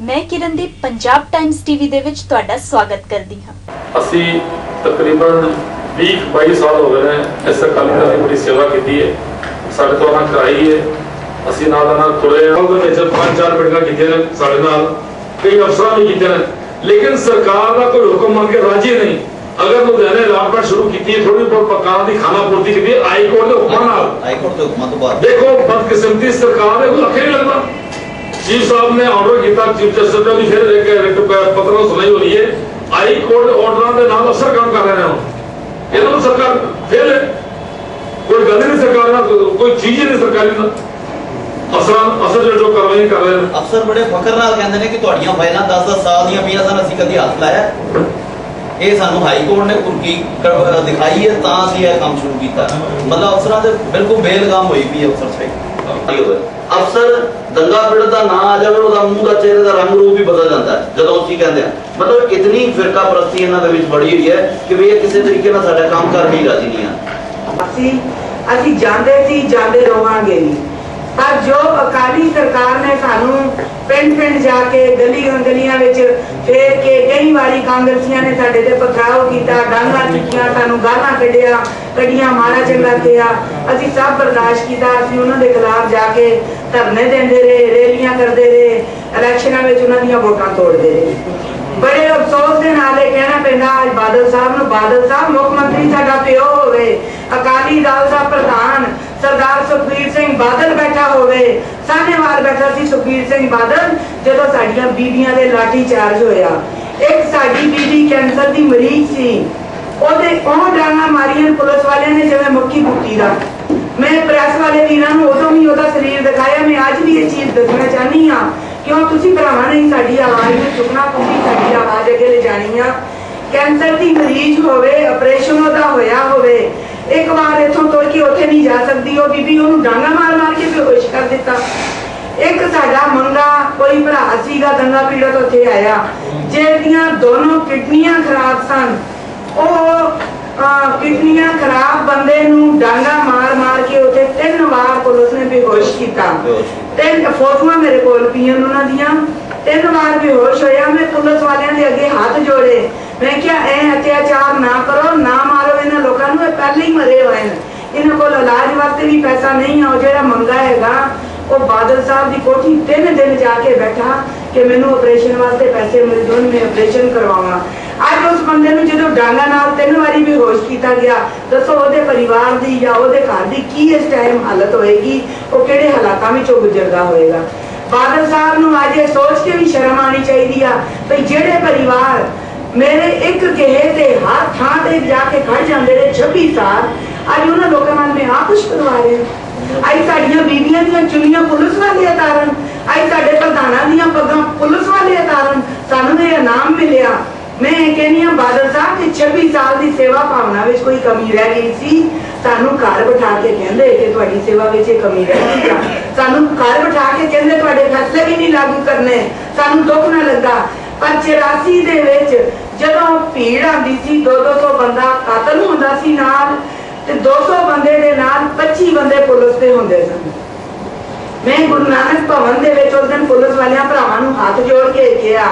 ਮੈਂ Kirandeep Punjab Times TV ਦੇ ਵਿੱਚ ਤੁਹਾਡਾ ਸਵਾਗਤ ਕਰਦੀ ਹਾਂ। ਅਸੀਂ ਤਕਰੀਬਨ 20 22 ਸਾਲ ਹੋ ਗਏ ਨੇ ਇਸ ਅਕਾਲੀ ਦਲ ਦੀ ਬੜੀ ਸੇਵਾ ਕੀਤੀ ਹੈ। ਸਾਡੇ ਤੋਂ ਉਹਨਾਂ ਕਰਾਈ ਹੈ। ਅਸੀਂ ਨਾਲ ਨਾਲ ਤੁਰੇ ਹਾਂ। ਉਹਦੇ ਵਿੱਚ ਪੰਜ ਚਾਰ ਮੀਟਿੰਗਾਂ ਕੀਤੀਆਂ ਨੇ ਸਾਡੇ ਨਾਲ। ਕਈ ਅਫਸਰਾਂ ਵੀ ਕੀਤੇ ਨੇ। ਲੇਕਿਨ ਸਰਕਾਰ ਦਾ ਕੋਈ ਹੁਕਮ ਮੰਨ ਕੇ ਰਾਜੀ ਨਹੀਂ। ਅਗਰ ਲੁਧਿਆਣੇ ਅਲਾਟਮੈਂਟ ਸ਼ੁਰੂ ਕੀਤੀ ਹੈ ਥੋੜੀ ਬਹੁਤ ਪਕਾਨ ਦੀ ਖਾਣਾ ਪੂਰਤੀ ਕੀਤੀ ਹੈ ਹਾਈ ਕੋਰਟ ਦੇ ਹੁਕਮਾਂ ਨਾਲ। ਹਾਈ ਕੋਰਟ ਦੇ ਹੁਕਮਾਂ ਤੋਂ ਬਾਅਦ। ਦੇਖੋ ਬਦਕਿਸਮਤੀ ਸਰਕਾਰ ਦੇ ਕੋਲ ਅੱਖੇ ਨਹੀਂ ਲੱਗਦਾ। ਚੀਫ ਸਾਹਿਬ ਨੇ ਆਰਡਰ ਕੀਤਾ ਚੀਫ ਜਸਟਿਸ ਨੇ ਵੀ ਫਿਰ ਇੱਕ ਰਿਟ ਪੱਤਰ ਸੁਣਾਈ ਹੋਈ ਹੈ ਹਾਈ ਕੋਰਟ ਦੇ ਆਰਡਰਾਂ ਦੇ ਨਾਲ ਅਫਸਰ ਕੰਮ ਕਰ ਰਹੇ ਨੇ ਹੁਣ। ਇਹਨਾਂ ਨੂੰ ਸਰਕਾਰ ਫੇਲ ਹੈ ਕੋਈ ਗੱਲ ਨਹੀਂ ਸਰਕਾਰ ਨਾਲ ਕੋਈ ਚੀਜ਼ ਨਹੀਂ ਸਰਕਾਰੀ ਨਾਲ। ਅਫਸਰ ਜਿਹੜੇ ਜੋ ਕਾਰਵਾਈ ਕਰ ਰਹੇ ਨੇ। ਅਫਸਰ ਬੜੇ ਫਖਰ ਨਾਲ ਕਹਿੰਦੇ ਨੇ ਕਿ ਤੁਹਾਡੀਆਂ ਫਾਈਲਾਂ 10-10 ਸਾਲ ਦੀਆਂ ਪਈਆਂ ਸਨ ਅਸੀਂ ਕਦੀ ਹੱਥ ਲਾਇਆ। ਇਹ ਸਾਨੂੰ ਹਾਈ ਕੋਰਟ ਨੇ ਕੁਰਕੀ ਕਰ- ਦਿਖਾਈ ਹੈ ਤਾਂ ਅਸੀਂ ਇਹ ਕੰਮ ਸ਼ੁਰੂ ਕੀਤਾ। ਮਤਲਬ ਅਫਸਰਾਂ ਦੇ ਬਿਲਕੁਲ ਬੇਲਗਾਮ ਹੋਈ ਪਈ ਹੈ ਅਫਸਰ ਸਹੀ। ਅਫਸਰ ਦੰਗਾ ਪੀੜਤ ਦਾ ਨਾਂ ਆ ਜਾਵੇ, ਉਹਦਾ ਮੂੰਹ ਦਾ ਚਿਹਰੇ ਦਾ ਰੰਗ ਰੂਪ ਵੀ ਬਦਲ ਜਾਂਦਾ ਹੈ, ਜਦੋਂ ਅਸੀਂ ਕਹਿੰਦੇ ਆ ਮਤਲਬ ਇਤਨੀ ਫਿਰਕਾ ਪ੍ਰਸਤੀ ਇਹਨਾਂ ਦੇ ਵਿੱਚ ਬੜੀ ਹੋਈ ਹੈ ਕਿ ਵੀ ਇਹ ਕਿਸੇ ਤਰੀਕੇ ਨਾਲ ਸਾਡਾ ਕੰਮ ਕਰ ਵੀ ਰਾਜੀ ਨਹੀਂ ਆ। ਅਸੀਂ ਅਸੀਂ ਜਾਂਦੇ ਸੀ, ਜਾਂਦੇ ਰਵਾਂਗੇ ਪਰ ਜੋ ਅਕਾਲੀ ਸਰਕਾਰ ਨੇ ਸਾਨੂੰ ਪਿੰਡ ਪਿੰਡ ਜਾ ਕੇ ਗਲੀਆਂ ਗਲੀਆਂ ਵਿੱਚ ਫੇਰ ਕੇ ਕਈ ਵਾਰੀ ਕਾਂਗਰਸੀਆਂ ਨੇ ਸਾਡੇ ਤੇ ਪਥਰਾਓ ਕੀਤਾ, ਡਾਂਗਾ ਚੁੱਕੀਆਂ, ਸਾਨੂੰ ਗਾਲਾਂ ਕੱਢਿਆ ਕੱਢੀਆਂ ਮਾਰਾ ਚੰਗਾ ਕਿਹਾ। ਅਸੀਂ ਸਭ ਬਰਦਾਸ਼ਤ ਕੀਤਾ, ਅਸੀਂ ਉਹਨਾਂ ਦੇ ਖਿਲਾਫ ਜਾ ਕੇ ਧਰਨੇ ਦਿੰਦੇ ਰਹੇ, ਰੈਲੀਆਂ ਕਰਦੇ ਰਹੇ, ਇਲੈਕਸ਼ਨਾਂ ਵਿੱਚ ਉਹਨਾਂ ਦੀਆਂ ਵੋਟਾਂ ਤੋੜਦੇ ਰਹੇ। ਬੜੇ ਅਫਸੋਸ ਦੇ ਨਾਲ ਇਹ ਕਹਿਣਾ ਪੈਂਦਾ, ਅੱਜ ਬਾਦਲ ਸਾਹਿਬ ਨੂੰ ਬਾਦਲ ਸਾਹਿਬ, ਮੁੱਖ ਮੰਤਰੀ ਸਾਡਾ ਪਿਓ ਹੋਵੇ, ਅਕਾਲੀ ਦਲ ਦਾ ਪ੍ਰਧਾਨ ਸਰਦਾਰ ਸੁਖਬੀਰ ਸਿੰਘ ਬਾਦਲ ਬੈਠਾ ਹੋਵੇ, ਸਾਹਨੇਵਾਲ ਬੈਠਾ ਸੀ ਸੁਖਬੀਰ ਸਿੰਘ ਬਾਦਲ, ਜਦੋਂ ਸਾਡੀਆਂ ਬੀਬੀਆਂ ਦੇ ਲਾਠੀ ਚਾਰਜ ਹੋਇਆ। ਇੱਕ ਸਾਡੀ ਬੀਬੀ ਕੈਂਸਰ ਦੀ ਮਰੀਜ਼ ਸੀ। ਉਹਦੇ ਉਹ ਡਾਂਗਾ ਮਾਰੀਆਂ ਪੁਲਿਸ ਵਾਲਿਆਂ ਨੇ ਜਿਵੇਂ ਮੱਕੀ ਕੁੱਟੀ ਦਾ। ਮੈਂ ਪ੍ਰੈਸ ਵਾਲੇ ਵੀਰਾਂ ਨੂੰ ਉਦੋਂ ਵੀ ਉਹਦਾ ਸਰੀਰ ਦਿਖਾਇਆ, ਮੈਂ ਅੱਜ ਵੀ ਇਹ ਚੀਜ਼ ਦੱਸਣਾ ਚਾਹਨੀ ਆ ਕਿਉਂ ਤੁਸੀਂ ਭਰਾਵਾਂ ਨੇ ਸਾਡੀ ਆਵਾਜ਼ ਨੂੰ ਚੁੱਕਣਾ ਤੁਸੀਂ ਸਾਡੀ ਆਵਾਜ਼ ਅੱਗੇ ਲਿਜਾਣੀ ਆ। ਕੈਂਸਰ ਦੀ ਮਰੀਜ਼ ਹੋਵੇ, ਆਪਰੇਸ਼ਨ ਉਹਦਾ ਹੋਇਆ ਹੋਵੇ ਇੱਕ ਵਾਰ ਇੱਥੋਂ ਤੁਰ ਕੇ ਉੱਥੇ ਨਹੀਂ ਜਾ ਸਕਦੀ ਉਹ ਬੀਬੀ ਉਹਨੂੰ ਡਾਂਗਾ ਮਾਰ ਮਾਰ ਕੇ ਬੇਹੋਸ਼ ਕਰ ਦਿੱਤਾ। ਇੱਕ ਸਾਡਾ ਮੰਗਾ ਕੋਈ ਭਰਾ ਸੀਗਾ ਦੰਗਾ ਪੀੜਤ ਉੱਥੇ ਆਇਆ ਜਿਹਦੀਆਂ ਦੋਨੋਂ ਕਿਡਨੀਆਂ ਖਰਾਬ ਸਨ। ਉਹ ਕਿਡਨੀਆਂ ਖਰਾਬ ਬੰਦੇ ਨੂੰ ਡਾਂਗਾ ਮਾਰ ਮਾਰ ਕੇ ਉੱਥੇ ਤਿੰਨ ਵਾਰ ਪੁਲਿਸ ਨੇ ਬੇਹੋਸ਼ ਕੀਤਾ। ਤਿੰਨ ਫੋਟੋਆਂ ਮੇਰੇ ਕੋਲ ਪਈਆਂ ਉਹਨਾਂ ਦੀਆਂ। ਤਿੰਨ ਵਾਰ ਬੇਹੋਸ਼ ਹੋਇਆ। ਮੈਂ ਪੁਲਿਸ ਵਾਲਿਆਂ ਦੇ ਅੱਗੇ ਹੱਥ ਜੋੜੇ। ਮੈਂ ਕਿਹਾ ਐ ਅਤਿਆਚਾਰ ਨਾ ਕਰੋ, ਨਾ ਮਾਰੋ। ਇਹਨਾਂ ਲੋਕਾਂ ਨੂੰ ਇਹ ਪਹਿਲੇ ਹੀ ਮਰੇ ਹੋਏ ਨੇ। ਇਹਨਾਂ ਕੋਲ ਇਲਾਜ ਵਾਸਤੇ ਵੀ ਪੈਸਾ ਨਹੀਂ ਆ। ਜਿਹੜਾ ਮੰਗਾ ਹੈਗਾ, ਉਹ ਬਾਦਲ ਸਾਹਿਬ ਦੀ ਕੋਠੀ ਤਿੰਨ ਦਿਨ ਜਾ ਕੇ ਬੈਠਾ ਕਿ ਮੈਨੂੰ ਆਪਰੇਸ਼ਨ ਵਾਸਤੇ ਪੈਸੇ ਮਿਲ ਜਾਣ, ਮੈਂ ਆਪਰੇਸ਼ਨ ਕਰਵਾਵਾਂ। ਅੱਜ ਉਸ ਬੰਦੇ ਨੂੰ ਜਦੋਂ ਡਾਂਗਾ ਨਾਲ ਤਿੰਨ ਵਾਰੀ ਵੀ ਹੋਸ਼ ਕੀਤਾ ਗਿਆ, ਦੱਸੋ ਉਹਦੇ ਪਰਿਵਾਰ ਦੀ ਜਾਂ ਉਹਦੇ ਘਰ ਦੀ ਕੀ ਇਸ ਟਾਈਮ ਹਾਲਤ ਹੋਏਗੀ? ਉਹ ਕਿਹੜੇ ਹਾਲਾਤਾਂ ਵਿੱਚੋਂ ਗੁਜ਼ਰਦਾ ਹੋਏਗਾ? ਬਾਦਲ ਸਾਹਿਬ ਨੂੰ ਅੱਜ ਇਹ ਸੋਚ ਕੇ ਵੀ ਸ਼ਰਮ ਆਣੀ ਚਾਹੀਦੀ ਆ ਭਈ ਜਿਹੜੇ ਪਰਿਵਾਰ ਮੇਰੇ ਇੱਕ ਕਹੇ ਤੇ ਹਰ ਥਾਂ ਤੇ ਜਾ ਕੇ ਖੜ ਜਾਂਦੇ ਨੇ 26 ਸਾਲ, ਅੱਜ ਉਹਨਾਂ ਲੋਕਾਂ ਨਾਲ ਮੈਂ ਆਪ ਕੁਛ ਕਰਵਾ ਰਿਹਾ। ਅੱਜ ਸਾਡੀਆਂ ਬੀਬੀਆਂ ਦੀਆਂ ਚੁੰਨੀਆਂ ਪੁਲਿਸ ਵਾਲੇ ਤਾਰਨ 26ਵੀਂ ਸਾਲ ਦੀ ਸੇਵਾ ਭਾਵਨਾ ਵਿੱਚ ਕੋਈ ਕਮੀ ਰਹਿ ਗਈ ਸੀ, ਸਾਨੂੰ ਘਰ ਬਿਠਾ ਕੇ ਕਹਿੰਦੇ ਕਿ ਤੁਹਾਡੀ ਸੇਵਾ ਵਿੱਚ ਇਹ ਕਮੀ ਰਹਿ ਗਈ ਸਾਨੂੰ ਘਰ ਬਿਠਾ ਕੇ ਕਹਿੰਦੇ ਤੁਹਾਡੇ ਫੈਸਲੇ ਵੀ ਨਹੀਂ ਲਾਗੂ ਕਰਨੇ, ਸਾਨੂੰ ਦੁੱਖ ਨਾ ਲੱਗਾ। ਪਰ 84 ਦੇ ਵਿੱਚ ਜਦੋਂ ਭੀੜ ਆਂਦੀ ਸੀ 200 ਬੰਦਾ ਕਤਲ ਹੁੰਦਾ ਸੀ ਨਾਲ ਤੇ 200 ਬੰਦੇ ਦੇ ਨਾਲ 25 ਬੰਦੇ ਪੁਲਿਸ ਦੇ ਹੁੰਦੇ ਸਨ। ਮੈਂ ਗੁਰੂ ਨਾਨਕ ਭਵਨ ਦੇ ਵਿੱਚ ਉਸ ਦਿਨ ਪੁਲਿਸ ਵਾਲਿਆਂ ਭਰਾਵਾਂ ਨੂੰ ਹੱਥ ਜੋੜ ਕੇ ਕਿਹਾ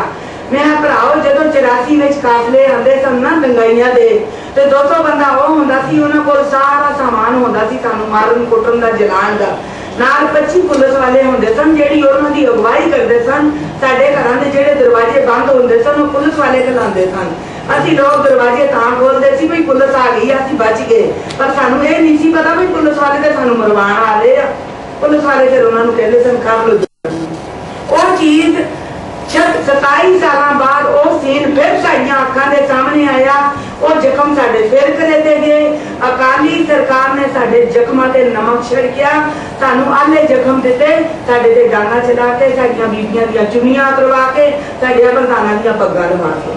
ਮੈਂ ਕਿਹਾ, ਭਰਾਓ ਜਦੋਂ 84 ਵਿੱਚ ਕਾਫਲੇ ਆਉਂਦੇ ਸਨ ਨਾ ਦੰਗਾਈਆਂ ਦੇ। ਤੇ 200 ਬੰਦਾ ਉਹ ਹੁੰਦਾ ਸੀ ਉਹਨਾਂ ਕੋਲ ਸਾਰਾ ਸਾਮਾਨ ਹੁੰਦਾ ਸੀ ਸਾਨੂੰ ਮਾਰਨ ਕੁੱਟਣ ਦਾ ਜਲਾਣ ਦਾ। ਨਾਲ 25 ਪੁਲਿਸ ਵਾਲੇ ਹੁੰਦੇ ਸਨ ਜਿਹੜੀ ਉਹਨਾਂ ਦੀ ਅਗਵਾਈ ਕਰਦੇ ਸਨ। ਸਾਡੇ ਘਰਾਂ ਦੇ ਜਿਹੜੇ ਦਰਵਾਜ਼ੇ ਬੰਦ ਹੁੰਦੇ ਸਨ ਉਹ ਪੁਲਿਸ ਵਾਲੇ ਖਲਾਉਂਦੇ ਸਨ। ਅਸੀਂ ਲੋਕ ਦਰਵਾਜ਼ੇ ਤਾਂ ਖੋਲਦੇ ਸੀ ਵੀ ਪੁਲਿਸ ਆ ਗਈ ਆ, ਅਸੀਂ ਬਚ ਗਏ। ਪਰ ਸਾਨੂੰ ਇਹ ਨਹੀਂ ਸੀ ਪਤਾ ਵੀ ਪੁਲਿਸ ਵਾਲੇ ਤੇ ਸਾਨੂੰ ਮਰਵਾਉਣ ਆ ਰਹੇ ਆ। ਪੁਲਿਸ ਵਾਲੇ ਫਿਰ ਉਹਨਾਂ ਨੂੰ ਕਹਿੰਦੇ ਸਨ ਕਰ ਲਓ 27 ਸਾਲਾਂ ਬਾਅਦ ਉਹ ਸੀਨ ਫਿਰ ਸਾਡੀਆਂ ਅੱਖਾਂ ਦੇ ਸਾਹਮਣੇ ਆਇਆ। ਉਹ ਜ਼ਖਮ ਸਾਡੇ ਫਿਰ ਕਰੇ ਤੇ ਗਏ। ਅਕਾਲੀ ਸਰਕਾਰ ਨੇ ਸਾਡੇ ਜ਼ਖਮਾਂ ਤੇ ਨਮਕ ਛਿੜਕਿਆ ਸਾਨੂੰ ਆਲੇ ਜ਼ਖਮ ਦਿੱਤੇ। ਸਾਡੇ ਤੇ ਡਾਂਗਾ ਚਲਾ ਕੇ, ਸਾਡੀਆਂ ਬੀਬੀਆਂ ਦੀਆਂ ਚੁੰਨੀਆਂ ਕਰਵਾ ਕੇ, ਸਾਡੀਆਂ ਪ੍ਰਧਾਨਾਂ ਦੀਆਂ ਪੱਗਾਂ ਲਵਾ ਕੇ।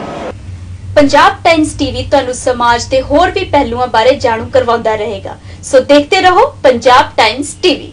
ਪੰਜਾਬ ਟਾਈਮਸ ਟੀਵੀ ਤੁਹਾਨੂੰ ਸਮਾਜ ਦੇ ਹੋਰ ਵੀ ਪਹਿਲੂਆਂ ਬਾਰੇ ਜਾਣੂ ਕਰਵਾਉਂਦਾ ਰਹੇਗਾ। ਸੋ ਦੇਖਦੇ ਰਹੋ ਪੰਜਾਬ ਟਾਈਮਸ ਟੀਵੀ।